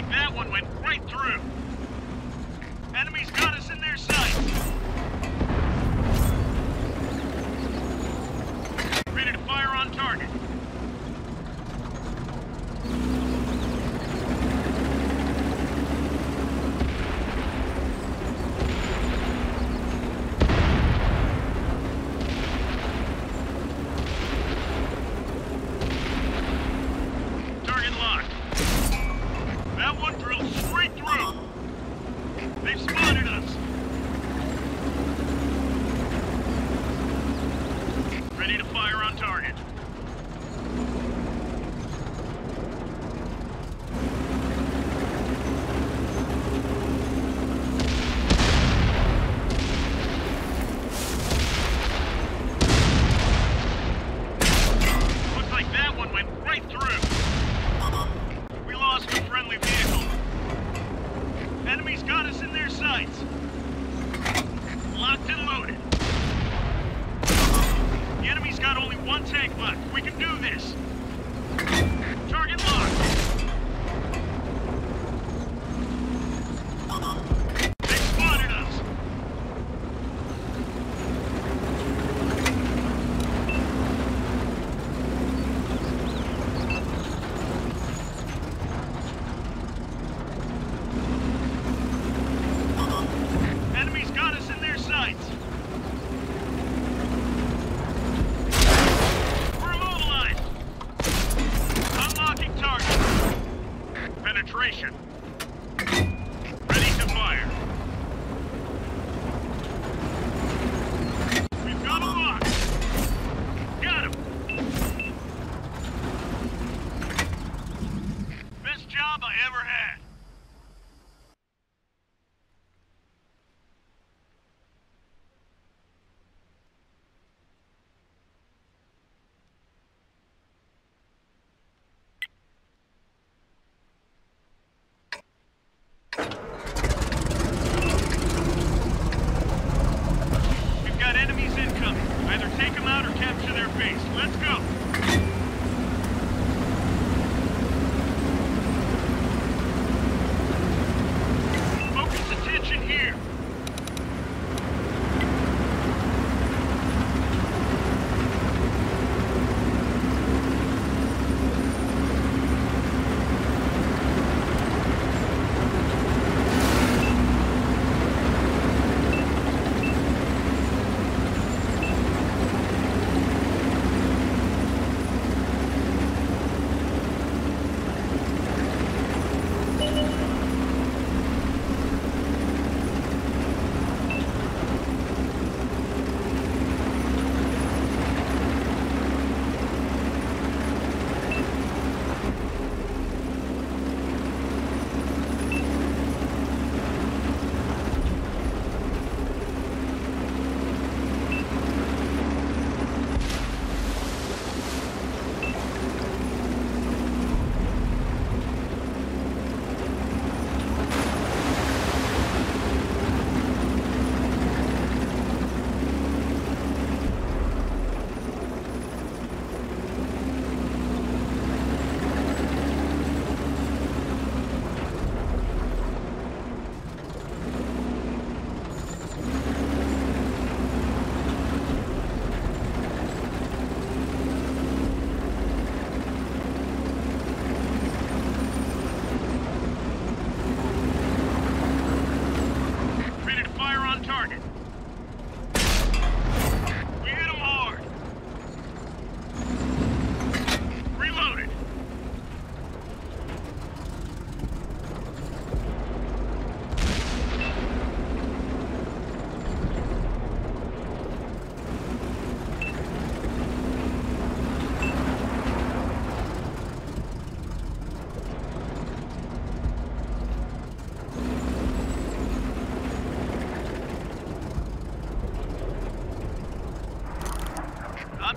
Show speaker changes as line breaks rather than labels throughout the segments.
like that one went right through. Enemies got us in their sights. Ready to fire on target.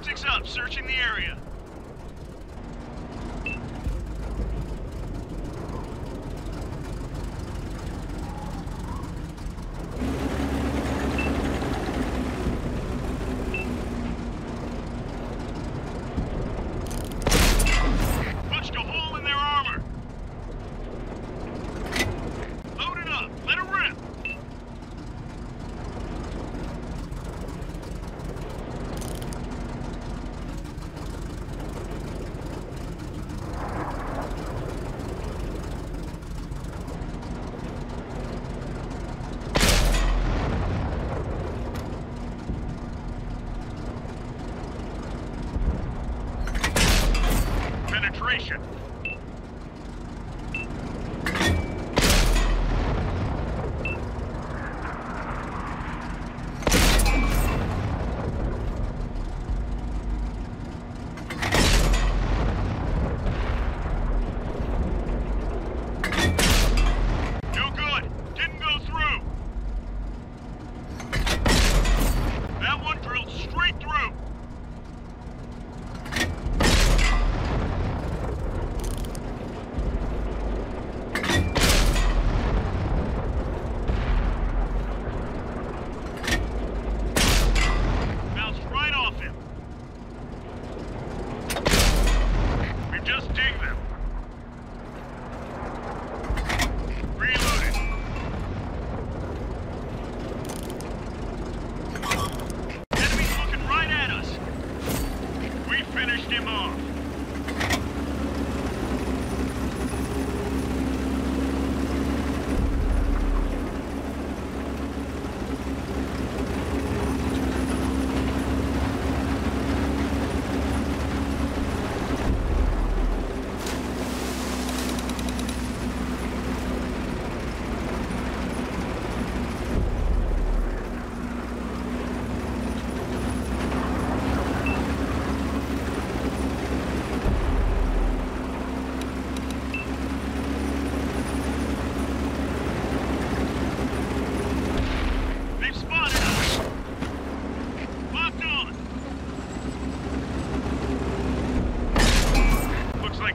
Optics up, searching the area.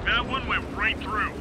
That one went right through.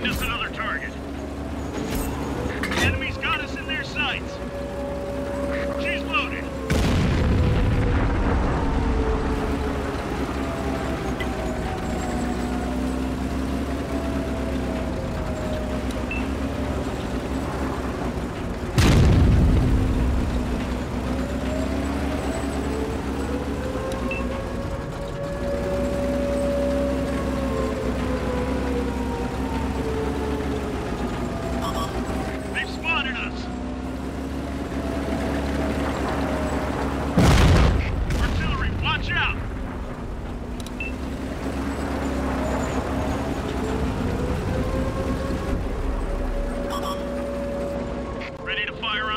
Find us another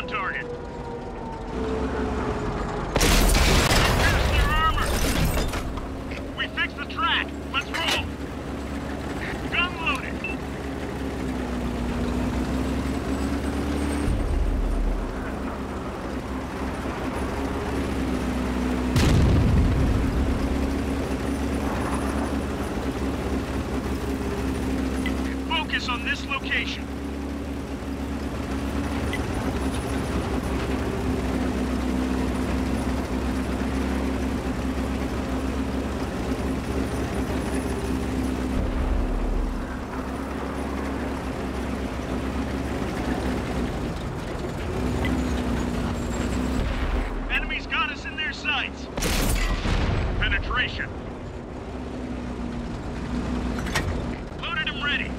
on target. We fixed the track. Let's roll. Gun loaded. Focus on this location. defense. Penetration. Loaded and ready.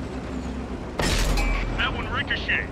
That one ricocheted.